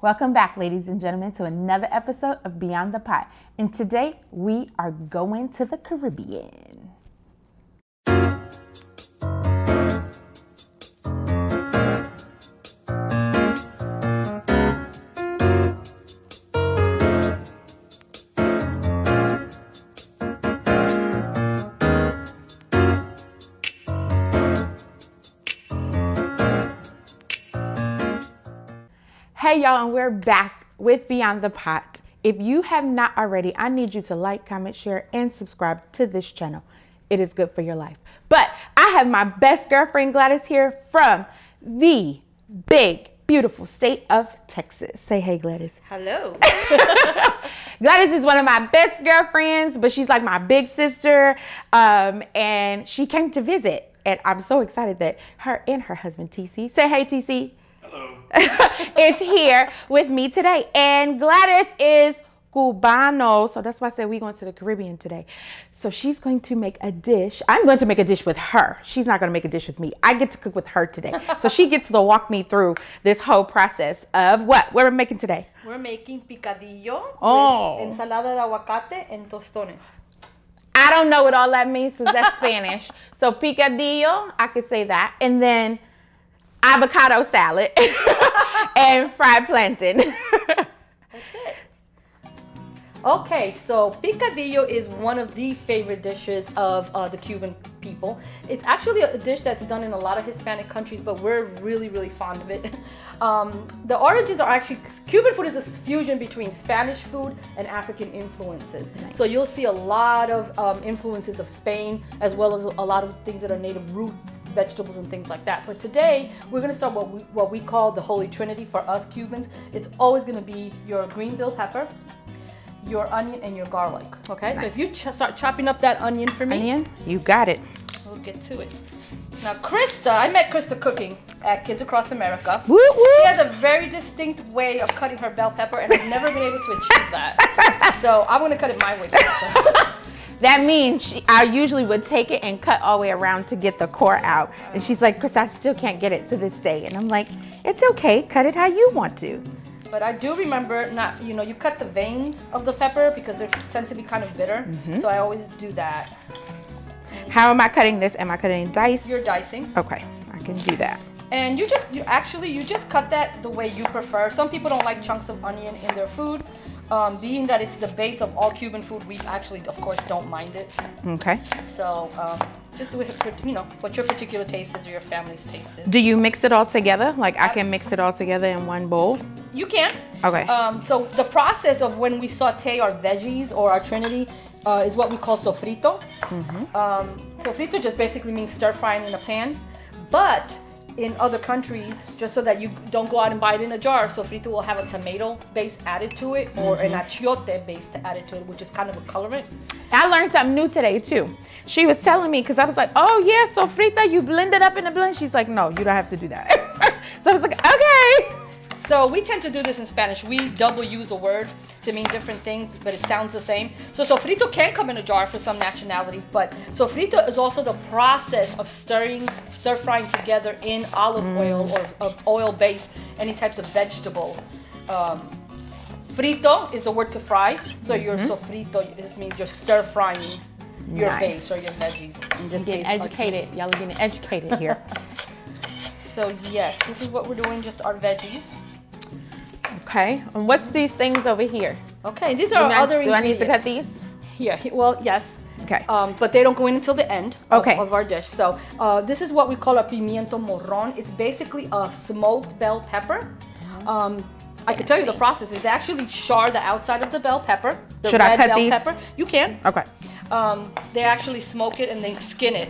Welcome back, ladies and gentlemen, to another episode of Beyond the Pot. And today we are going to the Caribbean. Hey, y'all, and we're back with Beyond the Pot. If you have not already, I need you to like, comment, share, and subscribe to this channel. It is good for your life. But I have my best girlfriend Gladys here from the big, beautiful state of Texas. Say hey, Gladys. Hello. Gladys is one of my best girlfriends, but she's like my big sister. Um, and she came to visit. And I'm so excited that her and her husband, TC, say hey, TC. is here with me today. And Gladys is Cubano. So that's why I said we're going to the Caribbean today. So she's going to make a dish. I'm going to make a dish with her. She's not going to make a dish with me. I get to cook with her today. So she gets to walk me through this whole process of what? We're making today? We're making picadillo Oh. with ensalada de aguacate and tostones. I don't know what all that means because that's Spanish. So picadillo, I could say that. And then avocado salad and fried plantain. That's it. Okay, so picadillo is one of the favorite dishes of uh, the Cuban people. It's actually a dish that's done in a lot of Hispanic countries, but we're really, really fond of it. Um, the origins are actually Cuban food is a fusion between Spanish food and African influences. So you'll see a lot of um, influences of Spain, as well as a lot of things that are native root vegetables and things like that. But today we're gonna start what we what we call the Holy Trinity for us Cubans. It's always gonna be your green bell pepper, your onion, and your garlic. Okay, so if you ch- start chopping up that onion for me, Onion, you got it. we'll get to it. Now, Krista, I met Krista cooking at Kids Across America. Woo She has a very distinct way of cutting her bell pepper, and I've never been able to achieve that. So I'm gonna cut it my way. That means she, I usually would take it and cut all the way around to get the core out. And she's like, Chris, I still can't get it to this day. And I'm like, it's okay. Cut it how you want to. But I do remember not, you know, you cut the veins of the pepper because they tend to be kind of bitter. Mm-hmm. So I always do that. How am I cutting this? Am I cutting in dice? You're dicing. Okay, I can do that. And you just, you actually, you just cut that the way you prefer. Some people don't like chunks of onion in their food. Um, being that it's the base of all Cuban food, we actually, of course, don't mind it. Okay. So um, just do it, for, you know, what your particular taste is or your family's taste is. Do you mix it all together? Like I can mix it all together in one bowl? You can. Okay. Um, so the process of when we saute our veggies or our trinity uh, is what we call sofrito. Um, sofrito just basically means stir frying in a pan, but in other countries, just so that you don't go out and buy it in a jar, so sofrito will have a tomato base added to it or an mm-hmm. achiote base added to it, which is kind of a colorant. I learned something new today too. She was telling me because I was like, "Oh yeah, sofrita, you blend it up in the blend." She's like, "No, you don't have to do that." so I was like, "Okay." So we tend to do this in Spanish. We double use a word to mean different things, but it sounds the same. So sofrito can come in a jar for some nationalities, but sofrito is also the process of stirring, stir frying together in olive oil or of oil based any types of vegetable. Um, frito is a word to fry, so your sofrito just means you're stir frying your Nice. base or your veggies. In this Getting educated. Y'all are getting educated here. So yes, this is what we're doing, just our veggies. Okay. And what's these things over here? Okay, these are I- other do I need to cut these? Yeah, well, yes. Okay. Um, but they don't go in until the end of, Okay. of our dish. So uh, this is what we call a pimiento morron. It's basically a smoked bell pepper. Um, I can tell you the process is they actually char the outside of the bell pepper. The Should I red cut bell these? pepper. You can. Okay. Um, they actually smoke it and then skin it.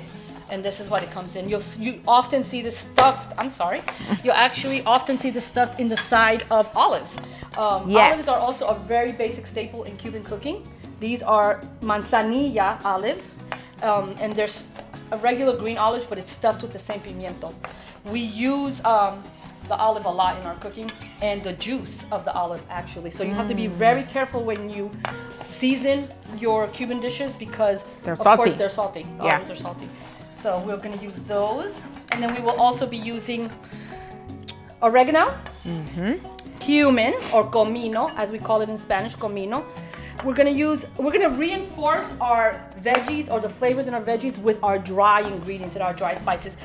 And this is what it comes in. You'll you often see the stuffed. I'm sorry. You'll actually often see the stuffed in the side of olives. Um, Yes. Olives are also a very basic staple in Cuban cooking. These are manzanilla olives, um, and there's a regular green olive, but it's stuffed with the same pimiento. We use um, the olive a lot in our cooking, and the juice of the olive actually. So you have to be very careful when you season your Cuban dishes because They're of salty. course they're salty. The Yeah. olives are salty. So we're gonna use those, and then we will also be using oregano, mm-hmm. cumin or comino, as we call it in Spanish, comino. We're gonna use, we're gonna reinforce our veggies or the flavors in our veggies with our dry ingredients and our dry spices.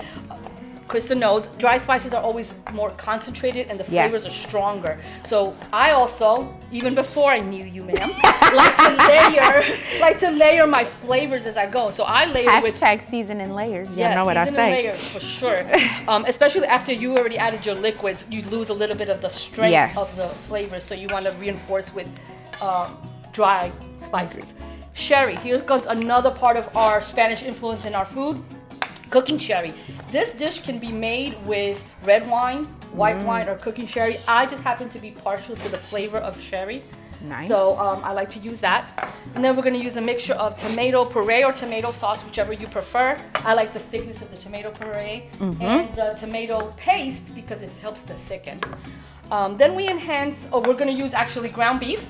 Krista knows dry spices are always more concentrated and the flavors Yes. are stronger. So I also, even before I knew you, ma'am, like to layer, like to layer my flavors as I go. So I layer with Hashtag season and layers. You yeah, know what I say. layers for sure. um, especially after you already added your liquids, you lose a little bit of the strength Yes. of the flavors. So you want to reinforce with um, dry spices. Sherry. Here comes another part of our Spanish influence in our food. Cooking sherry. This dish can be made with red wine, white Mm. wine, or cooking sherry. I just happen to be partial to the flavor of sherry. Nice. So um, I like to use that. And then we're gonna use a mixture of tomato puree or tomato sauce, whichever you prefer. I like the thickness of the tomato puree and the tomato paste because it helps to thicken. Um, then we enhance, oh, we're gonna use actually ground beef.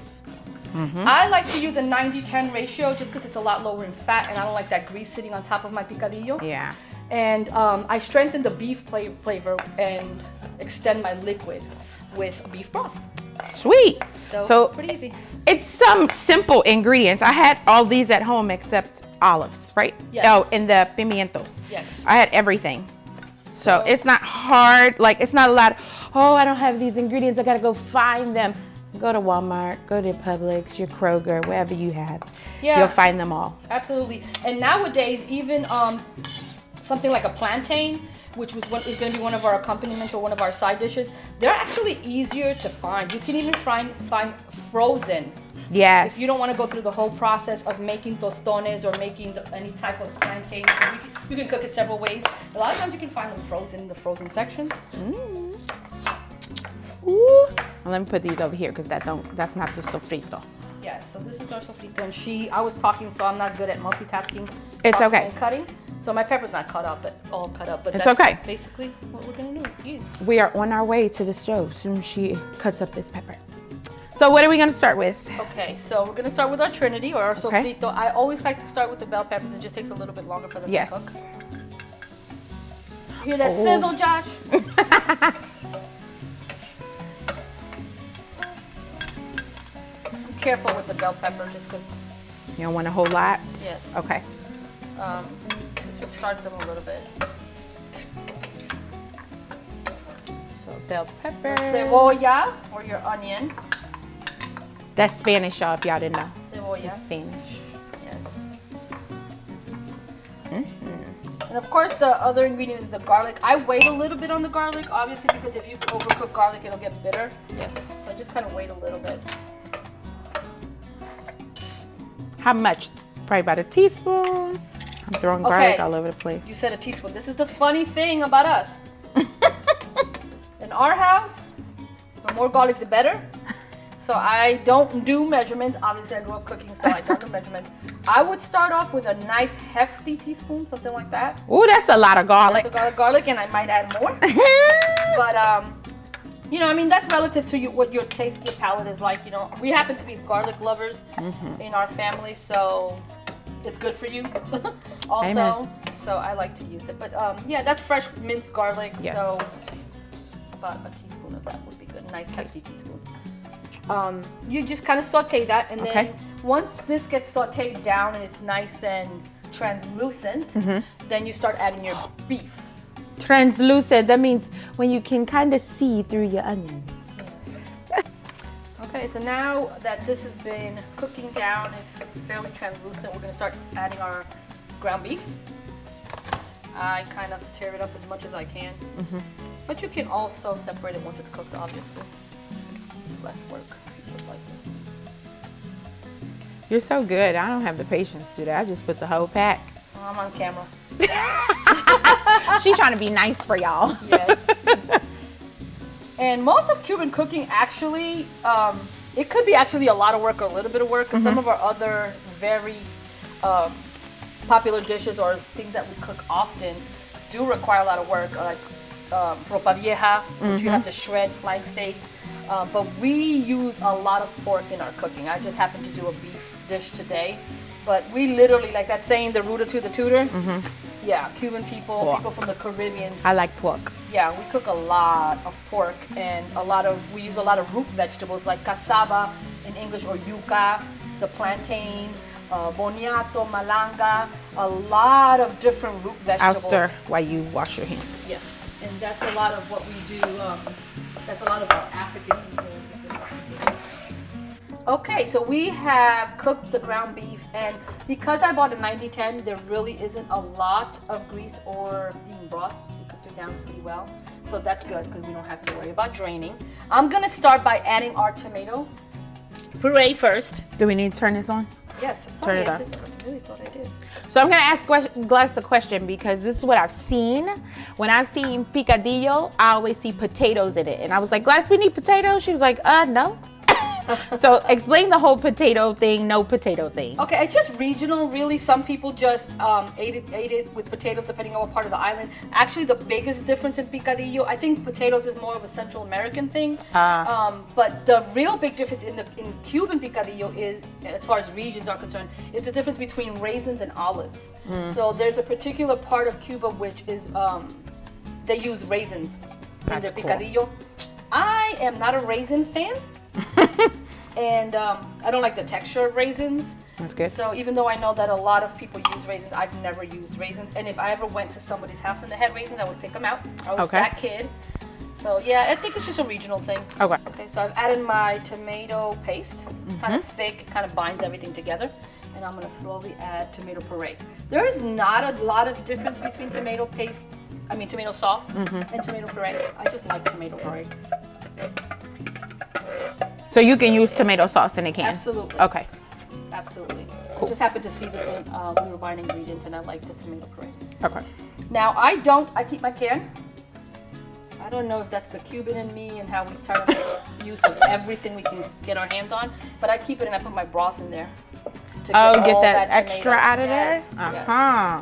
I like to use a 90-10 ratio just because it's a lot lower in fat and I don't like that grease sitting on top of my picadillo. Yeah. And um, I strengthen the beef flavor and extend my liquid with beef broth. Sweet. So, So, pretty easy. it's some simple ingredients. I had all these at home except olives, right? Yes. Oh, and the pimientos. Yes. I had everything. So So- it's not hard. Like it's not a lot. Oh, I don't have these ingredients. I gotta go find them. Go to Walmart. Go to Publix. Your Kroger. Wherever you have. Yeah. You'll find them all. Absolutely. And nowadays, even um, something like a plantain, which was what is going to be one of our accompaniments or one of our side dishes, they're actually easier to find. You can even find find frozen. Yes. If you don't want to go through the whole process of making tostones or making the, any type of plantain, you can, you can cook it several ways. A lot of times you can find them frozen in the frozen sections. Mm. Ooh. Well, let me put these over here because that don't. That's not the sofrito. Yeah, so this is our sofrito, and she, I was talking, so I'm not good at multitasking. It's okay. And cutting. So my pepper's not cut up, but all cut up. But It's that's okay. basically what we're gonna do. Use. We are on our way to the stove. Soon she cuts up this pepper. So what are we gonna start with? Okay, so we're gonna start with our Trinity or our Okay. sofrito. I always like to start with the bell peppers. It just takes a little bit longer for them Yes. to cook. You hear that Oh. sizzle, Josh? Be careful with the bell pepper, just because. You don't want a whole lot. Yes. Okay. Um, start them a little bit. So bell pepper. Cebolla or your onion. That's Spanish, y'all. If y'all didn't know. Cebolla. Spanish. Yes. Mm-hmm. And of course, the other ingredient is the garlic. I wait a little bit on the garlic, obviously, because if you overcook garlic, it'll get bitter. Yes. So I just kind of wait a little bit. How much? Probably about a teaspoon. Throwing garlic all over the place. You said a teaspoon. This is the funny thing about us. In our house, the more garlic, the better. So I don't do measurements. Obviously, I grew up cooking, so I don't do measurements. I would start off with a nice hefty teaspoon, something like that. Ooh, that's a lot of garlic. So garlic, garlic, and I might add more. But um, you know, I mean, that's relative to you, what your taste, your palate is like. You know, we happen to be garlic lovers Mm-hmm. in our family, so it's good for you. also, Amen. so I like to use it. But um, yeah, that's fresh minced garlic. Yes. So about a teaspoon of that would be good. Nice hefty teaspoon. Um, you just kind of saute that, and then once this gets sauteed down and it's nice and translucent, Mm-hmm. then you start adding your beef. Translucent. That means when you can kind of see through your onions. Okay, so now that this has been cooking down, it's fairly translucent, we're gonna start adding our ground beef. I kind of tear it up as much as I can. Mm-hmm. But you can also separate it once it's cooked, obviously. It's less work if you do it like this. You're so good. I don't have the patience to do that. I just put the whole pack. I'm on camera. She's trying to be nice for y'all. Yes. and most of Cuban cooking actually, um, it could be actually a lot of work or a little bit of work. 'cause Some of our other very um, popular dishes or things that we cook often do require a lot of work, like um, ropa vieja, which you have to shred flank steak. Um, but we use a lot of pork in our cooking. I just happened to do a beef dish today. But we literally, like that saying, the rooter to the tutor. Yeah, Cuban people, Pork. people from the Caribbean, I like pork. Yeah, we cook a lot of pork and a lot of we use a lot of root vegetables like cassava in English or yuca, the plantain, uh, boniato, malanga, a lot of different root vegetables. stir while you wash your hands. Yes, and that's a lot of what we do. Um, that's a lot of our African. Okay, so we have cooked the ground beef, and because I bought a 90-10, there really isn't a lot of grease or even broth. We cooked it down pretty well, so that's good because we don't have to worry about draining. I'm gonna start by adding our tomato puree first. Do we need to turn this on? Yes, Turn it I on. I really thought I did. So I'm gonna ask Glass a question because this is what I've seen. When I've seen picadillo, I always see potatoes in it, and I was like, Glass, we need potatoes. She was like, Uh, no. so explain the whole potato thing, no potato thing. Okay, it's just regional. Really, some people just um, ate it ate it with potatoes, depending on what part of the island. Actually, the biggest difference in picadillo, I think potatoes is more of a Central American thing. Ah. Um, but the real big difference in the in Cuban picadillo is, as far as regions are concerned, is the difference between raisins and olives. Mm. So there's a particular part of Cuba which is um, they use raisins in That's their cool. picadillo. I am not a raisin fan. and um, I don't like the texture of raisins. That's good. So even though I know that a lot of people use raisins, I've never used raisins. And if I ever went to somebody's house and they had raisins, I would pick them out. I was Okay. that kid. So yeah, I think it's just a regional thing. Okay. Okay, so I've added my tomato paste, Mm-hmm. kind of thick, kind of binds everything together. And I'm gonna slowly add tomato puree. There is not a lot of difference between tomato paste, I mean tomato sauce Mm-hmm. and tomato puree. I just like tomato puree. So you can use tomato sauce in a can. Absolutely. Okay. Absolutely. Cool. Just happened to see this one uh, when we were buying ingredients, and I like the tomato puree. Okay. Now I don't. I keep my can. I don't know if that's the Cuban in me and how we make use of everything we can get our hands on, but I keep it and I put my broth in there. To Oh, get that, tomato. extra out of Yes, there? yes. Uh huh.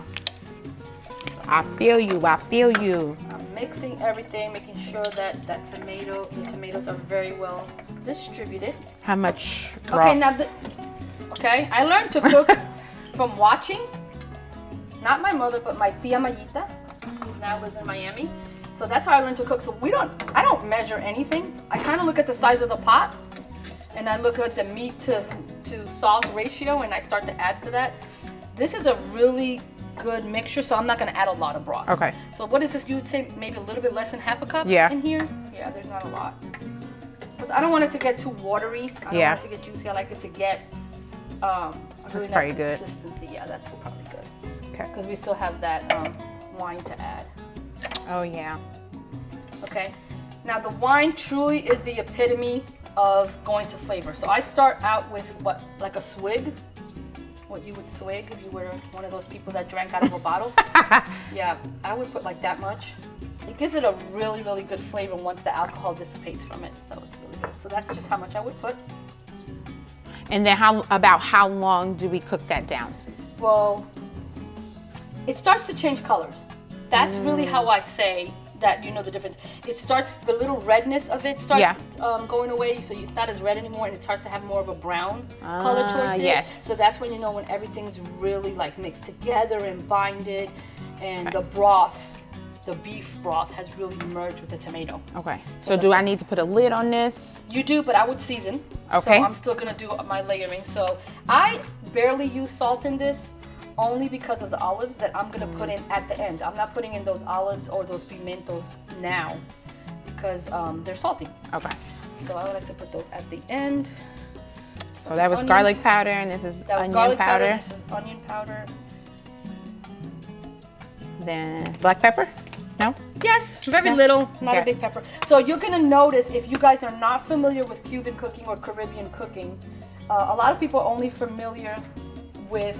I feel you. I feel you. I'm mixing everything, making sure that that tomato, the tomatoes are very well distributed. How much Okay, now the, okay, I learned to cook from watching. Not my mother, but my tia Mayita, who now lives in Miami. So that's how I learned to cook. So we don't, I don't measure anything. I kind of look at the size of the pot, and I look at the meat to to sauce ratio, and I start to add to that. This is a really good mixture, so I'm not gonna add a lot of broth. Okay. So what is this? You would say maybe a little bit less than half a cup Yeah. in here? Yeah, there's not a lot. I don't want it to get too watery. I don't Yeah. want it to get juicy. I like it to get um, a really probably nice good. consistency. Yeah, that's probably good. Okay. Because we still have that um, wine to add. Oh yeah. Okay. Now the wine truly is the epitome of going to flavor. So I start out with what, like a swig, what you would swig if you were one of those people that drank out of a bottle. Yeah, I would put like that much. It gives it a really, really good flavor once the alcohol dissipates from it. So it's really good. So that's just how much I would put. And then how about how long do we cook that down? Well, it starts to change colors. That's really how I say that you know the difference. It starts the little redness of it starts Yeah. um, going away, so it's not as red anymore, and it starts to have more of a brown color Ah, towards it. yes. So that's when you know when everything's really like mixed together and binded, and the broth, the beef broth, has really merged with the tomato. Okay. So do I need to put a lid on this? You do, but I would season. Okay. So I'm still gonna do my layering. So I barely use salt in this, only because of the olives that I'm gonna put in at the end. I'm not putting in those olives or those pimentos now, because um, they're salty. Okay. So I would like to put those at the end. So that was Onion. garlic powder and this is That was onion garlic powder. powder. This is onion powder. Then black pepper? No? Yes, very Yeah. little, not a big pepper. So you're gonna notice if you guys are not familiar with Cuban cooking or Caribbean cooking, uh, a lot of people are only familiar with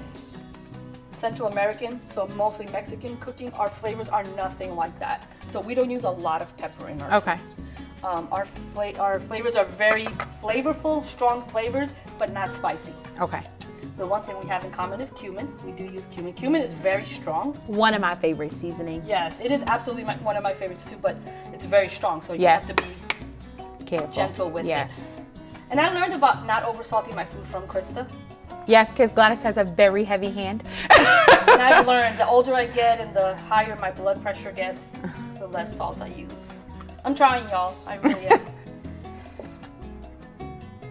Central American, so mostly Mexican cooking. Our flavors are nothing like that. So we don't use a lot of pepper in our Okay. um, our fla- our flavors are very flavorful, strong flavors, but not spicy. Okay. The one thing we have in common is cumin. We do use cumin. Cumin is very strong. One of my favorite seasonings. Yes, it is absolutely my, one of my favorites too, but it's very strong, so you Yes. have to be. Careful. gentle with it. yes. And I learned about not over salting my food from Krista. Yes, because Gladys has a very heavy hand. And I've learned the older I get and the higher my blood pressure gets, the less salt I use. I'm trying, y'all. I really am.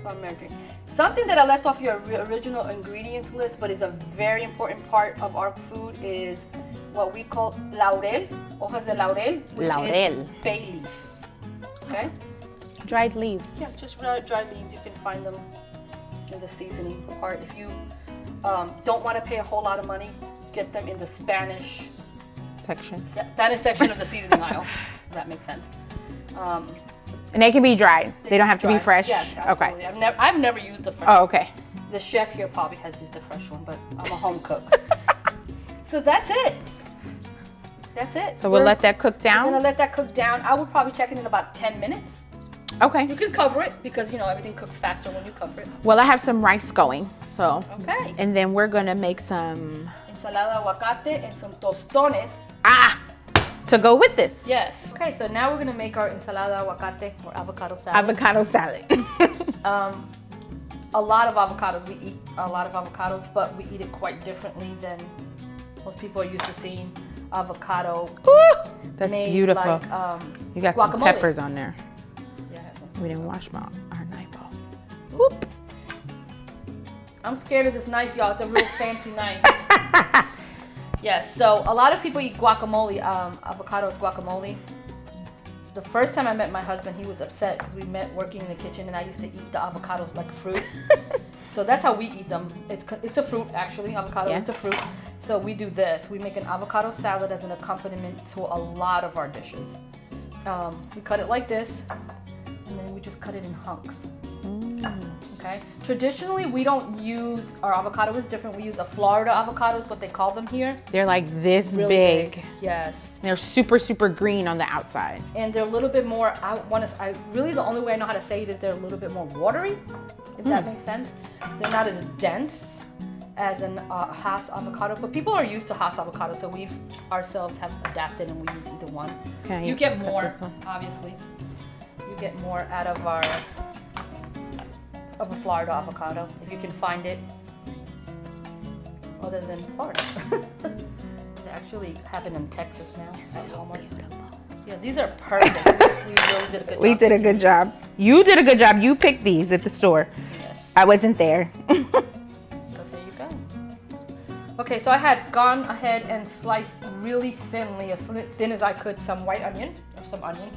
so I'm measuring. Something that I left off your original ingredients list, but is a very important part of our food, is what we call laurel, hojas de laurel, which Laurel. is bay leaf. Okay? Dried leaves. Yeah, just dried dry leaves. You can find them in the seasoning part. If you um, don't want to pay a whole lot of money, get them in the Spanish Section. se- Spanish section of the seasoning aisle. If that makes sense. Um, And they can be dried. They don't have to be fresh. Yes, absolutely. okay. I've never, I've never used the fresh. Oh, okay. The chef here probably has used the fresh one, but I'm a home cook. so that's it. That's it. So we'll We're- let that cook down. We're gonna let that cook down. I would probably check it in about 10 minutes. Okay. You can cover it because you know everything cooks faster when you cover it. Well, I have some rice going. So. Okay. And then we're gonna make some Ensalada aguacate and some tostones. ah to go with this. Yes. Okay, so now we're gonna make our ensalada aguacate or avocado salad. Avocado salad. um, a lot of avocados. We eat a lot of avocados, but we eat it quite differently than most people are used to seeing avocado Ooh, that's beautiful. like um, you got some peppers on there. Yeah, I have some. We didn't wash my our knife off. Whoop. I'm scared of this knife, y'all. It's a real fancy knife. Yes, so a lot of people eat guacamole. Um, avocado is guacamole. The first time I met my husband, he was upset because we met working in the kitchen, and I used to eat the avocados like fruit. so that's how we eat them. It's it's a fruit actually. Avocado is a fruit. So we do this. We make an avocado salad as an accompaniment to a lot of our dishes. Um, we cut it like this, and then we just cut it in hunks. Okay. Traditionally, we don't use our avocado is different. We use a Florida avocado, is what they call them here. They're like this Really big. Yes. They're super super green on the outside. And they're a little bit more. I want to. I really the only way I know how to say it is they're a little bit more watery. If that makes sense. They're not as dense as an uh, Hass avocado, but people are used to Hass avocado, so we've ourselves have adapted and we use either one. Okay, You get more, obviously. You get more out of our of a Florida avocado if you can find it. Other than Florida, they actually have it in Texas now at Walmart. Yeah, these are perfect. we really did a good We job. did a good job. You did a good job. You picked these at the store. Yes. I wasn't there. So there you go. Okay, so I had gone ahead and sliced really thinly, as thin as I could, some white onion or some onion.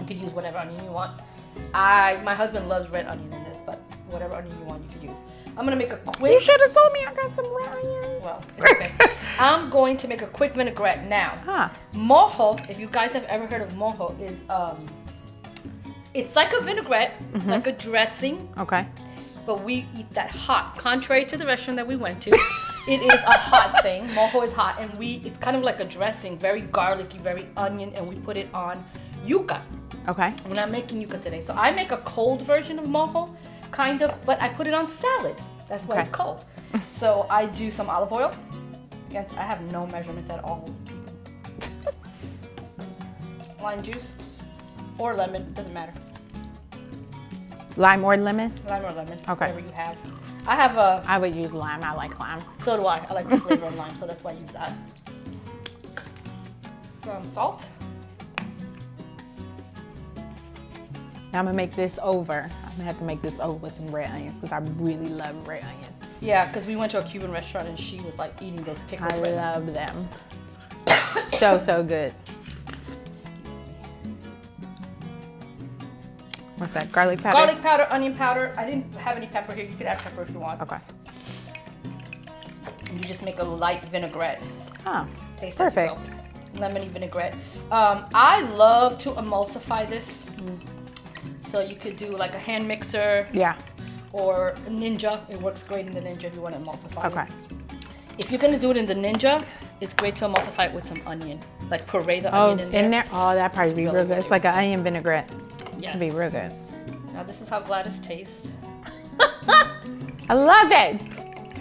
You could use whatever onion you want. I, my husband loves red onion in this, but whatever onion you want, you could use. I'm gonna make a quick. you should have told me I got some red onions. Well, okay. I'm going to make a quick vinaigrette now. Huh. Mojo, if you guys have ever heard of mojo, is um, it's like a vinaigrette, like a dressing, Okay. but we eat that hot. Contrary to the restaurant that we went to, it is a hot thing. Mojo is hot, and we it's kind of like a dressing, very garlicky, very onion, and we put it on yuca. Okay. We're not making yuca today, so I make a cold version of mojo, kind of, but I put it on salad. That's why it's called. So I do some olive oil. Again, I have no measurements at all. Lime juice or lemon, doesn't matter. Lime or lemon? Lime or lemon, Okay. whatever you have. I have a I would use lime. I like lime. So do I. I like the flavor of lime, so that's why I use that. Some salt. Now I'm gonna make this over. I'm gonna have to make this over with some red onions because I really love red onions. Yeah, because we went to a Cuban restaurant and she was like eating those pickled I red- love them. so so good. What's that? Garlic powder. Garlic powder, onion powder. I didn't have any pepper here. You could add pepper if you want. Okay. And you just make a light vinaigrette. Oh, Taste perfect. Lemony vinaigrette. Um, I love to emulsify this. So you could do like a hand mixer Yeah. or a Ninja. It works great in the Ninja if you want to emulsify it. Okay. If you're gonna do it in the Ninja, it's great to emulsify it with some onion. Like puree the Oh, onion in there. Oh, that probably be Really real good. good. It's like an onion vinaigrette. Yes. It'd be real good. Now this is how Gladys tastes. I love it.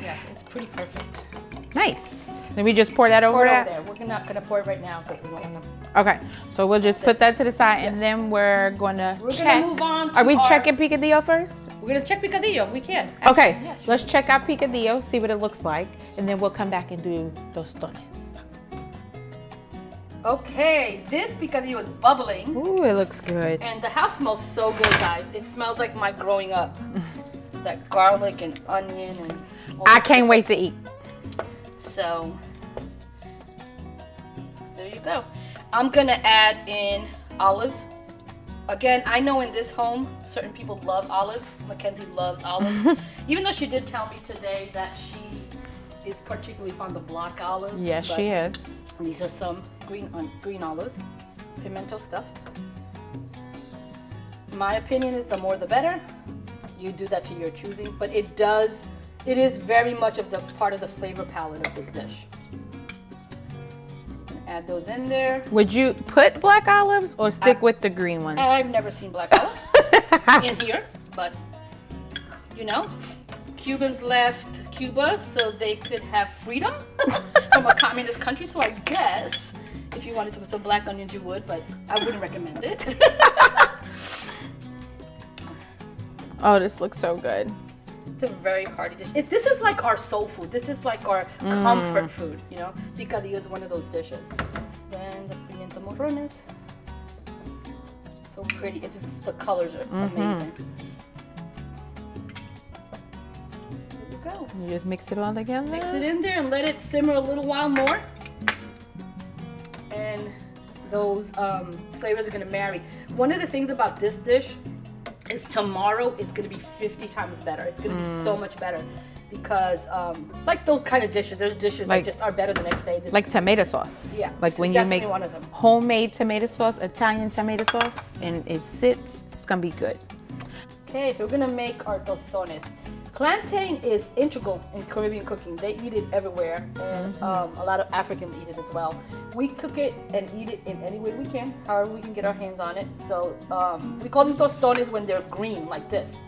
Yes, it's pretty perfect. Nice. Let me just pour that over Pour it over that. there. We're not gonna pour it right now because we don't wanna. Okay. So we'll just put that to the side and then we're gonna We're check. gonna move on. To Are we our- checking picadillo first? We're gonna check picadillo. We can. Okay, yeah, sure. let's check out picadillo, see what it looks like, and then we'll come back and do tostones. Okay, this picadillo is bubbling. Ooh, it looks good. And the house smells so good, guys. It smells like my growing up. that garlic and onion and. I can't wait to eat. So I'm gonna add in olives. Again, I know in this home, certain people love olives. Mackenzie loves olives. Even though she did tell me today that she is particularly fond of black olives. Yes, she is. These are some green on green olives, pimento stuffed. My opinion is the more the better. You do that to your choosing, but it does, it is very much of the part of the flavor palette of this dish. Add those in there. Would you put black olives or stick I- with the green ones? I've never seen black olives in here, but you know, Cubans left Cuba so they could have freedom from a communist country. So I guess if you wanted to put some black onions, you would, but I wouldn't recommend it. Oh, this looks so good. It's a very hearty dish. It, this is like our soul food. This is like our comfort food. You know, picadillo is one of those dishes. Then the pimiento morrones. So pretty. It's the colors are amazing. There you go. You just mix it all together. Mix it in there and let it simmer a little while more. And those um, flavors are gonna marry. One of the things about this dish is tomorrow it's gonna be 50 times better. It's gonna be so much better because um, like those kind of dishes, there's dishes Like- that just are better the next day. This Like is- tomato sauce. Yeah, Like when you make one of them. homemade tomato sauce, Italian tomato sauce, and it sits, it's gonna be good. Okay, so we're gonna make our tostones. Plantain is integral in Caribbean cooking. They eat it everywhere, and um, a lot of Africans eat it as well. We cook it and eat it in any way we can, however we can get our hands on it. So um, we call them tostones when they're green, like this.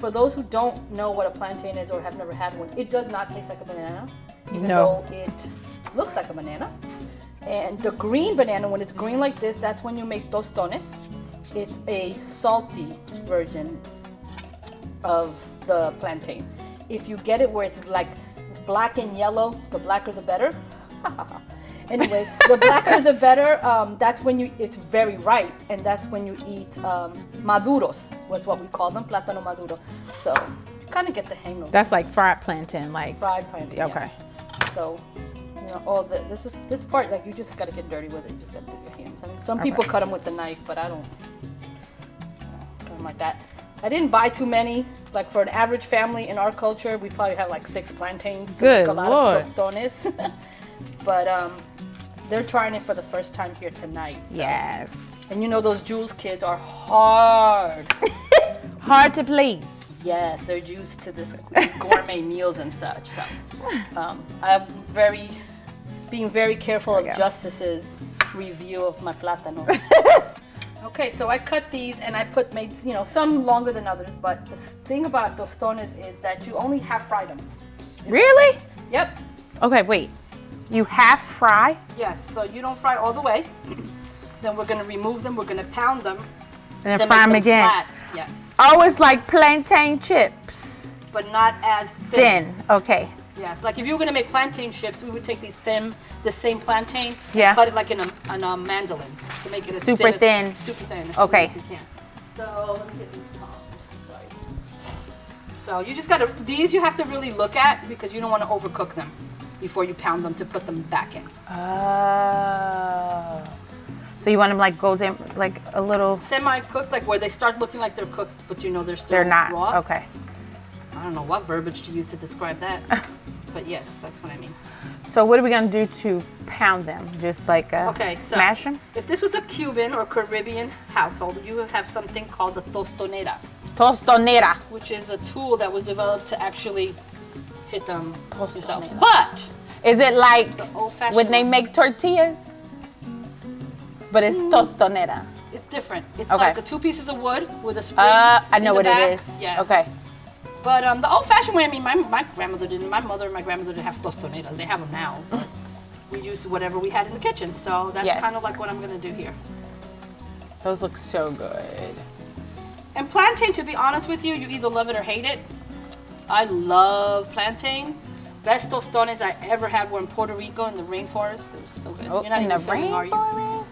For those who don't know what a plantain is or have never had one, it does not taste like a banana, even No. though it looks like a banana. And the green banana, when it's green like this, that's when you make tostones. It's a salty version of the plantain. If you get it where it's like black and yellow, the blacker the better. anyway, the blacker the better. Um, that's when you it's very ripe, and that's when you eat um, maduros. Was what we call them, plátano maduro. So kind of get the hang of it. That's like fried plantain, like fried plantain. Okay. Yes. So. You know, all the this is this part like you just gotta get dirty with it. You just gotta do your hands. I mean, some people Okay. cut them with the knife, but I don't cut them like that. I didn't buy too many. Like for an average family in our culture, we probably have like six plantains to Good make a lot Lord. of tostones. but um, they're trying it for the first time here tonight. so- yes. And you know those Jules kids are hard. Hard to please. Yes, they're used to this gourmet meals and such. So um, I'm very, being very careful of go. Justice's review of my plátano. Okay, so I cut these and I put made you know some longer than others, but the thing about tostones is that you only half fry them. Really? Yep. Okay, wait. You half fry? Yes. So you don't fry all the way. then we're gonna remove them. We're gonna pound them. And then fry them again. Flat. Yes. Oh, it's like plantain chips. But not as thin. Thin. Okay. Yes, like if you were gonna make plantain chips, we would take these same the same plantain, Yeah. cut it like in a, in a mandolin to make it Super thin, as- super thin. Okay. thin as you can. So let me get these. Sorry. So you just gotta these you have to really look at because you don't want to overcook them before you pound them to put them back in. Oh. So you want them like golden, like a little. Semi-cooked, like where they start looking like they're cooked, but you know they're still They're not. raw. Okay. I don't know what verbiage to use to describe that, but yes, that's what I mean. So what are we gonna do to pound them? Just like uh, Okay, so smash them? if this was a Cuban or Caribbean household, you would have something called a tostonera, Tostonera. which is a tool that was developed to actually hit them yourself. But Is it like the when they make tortillas? But it's tostonera. it's different. It's Okay. like a two pieces of wood with a spring. Uh, I know what back. it is. Yeah. Okay. But um, the old-fashioned way, I mean, my, my grandmother didn't. My mother and my grandmother didn't have tostoneras. They have them now. We used whatever we had in the kitchen. So that's Yes. kind of like what I'm gonna do here. Those look so good. And plantain, to be honest with you, you either love it or hate it. I love plantain, best tostones I ever had were in Puerto Rico in the rainforest. It was so good. Oh, You're not in even the filming, are you?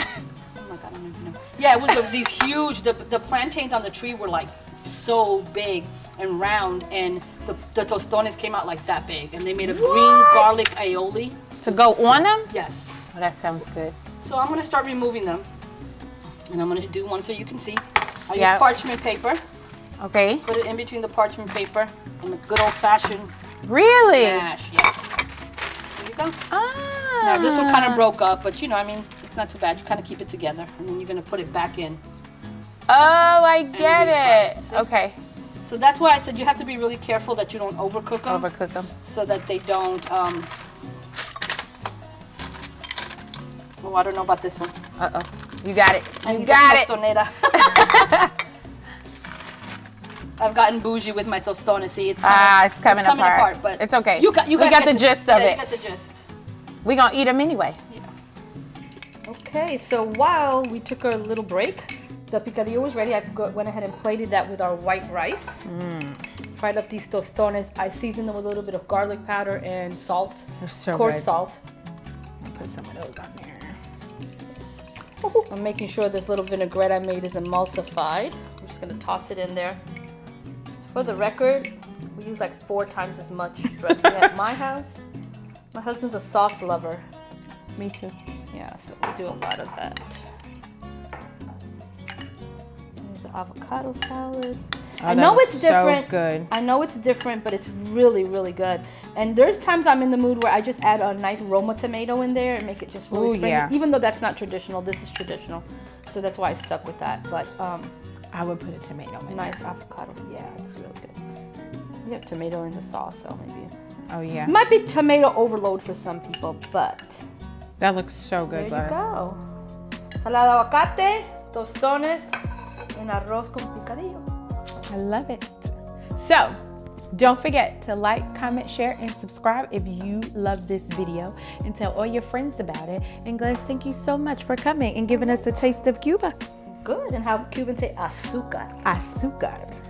Oh my god, I don't even know. Yeah, it was the, these huge. The, the plantains on the tree were like so big and round, and the, the tostones came out like that big, and they made a green garlic aioli. To go on them? Yes. Oh, that sounds good. So I'm gonna start removing them, and I'm gonna do one so you can see. I Yeah. use parchment paper. Okay. Put it in between the parchment paper and the good old-fashioned Really? mash. Yes. There you go. Ah. Now this one kind of broke up, but you know, I mean, it's not too bad. You kind of keep it together, and then you're gonna put it back in. Oh, I get it. See? Okay. So that's why I said you have to be really careful that you don't overcook them, Overcook them. so that they don't. Um, oh, I don't know about this one. Uh oh. You got it. I You need got it. tostonera. I've gotten bougie with my tostones. See, it's Ah, kinda- it's coming apart. but It's okay. You got, you We got get the gist of yeah, it. You got the gist. We gonna eat them anyway. Yeah. Okay, so while we took a little break, the picadillo was ready. I went ahead and plated that with our white rice. Mm. Fried up these tostones. I seasoned them with a little bit of garlic powder and salt. They're so coarse good. salt. Put some of those on there. I'm making sure this little vinaigrette I made is emulsified. I'm just gonna toss it in there. Just for the record, we use like four times as much dressing at my house. My husband's a sauce lover. Me too. Yeah, so we do a lot of that. Avocado salad. Oh, I know it's so different. good. I know it's different, but it's really, really good. And there's times I'm in the mood where I just add a nice Roma tomato in there and make it just really Ooh, springy. yeah. Even though that's not traditional, this is traditional. So that's why I stuck with that. But um, I would put a tomato in there. nice avocado. Yeah, it's really good. We have tomato in the sauce, so maybe. Oh yeah. Might be tomato overload for some people, but That looks so good, there you go. Salada aguacate, tostones, and arroz con picadillo. I love it. So, don't forget to like, comment, share, and subscribe if you love this video and tell all your friends about it. And Gladys, thank you so much for coming and giving us a taste of Cuba. Good, and how Cubans say azúcar. Azúcar.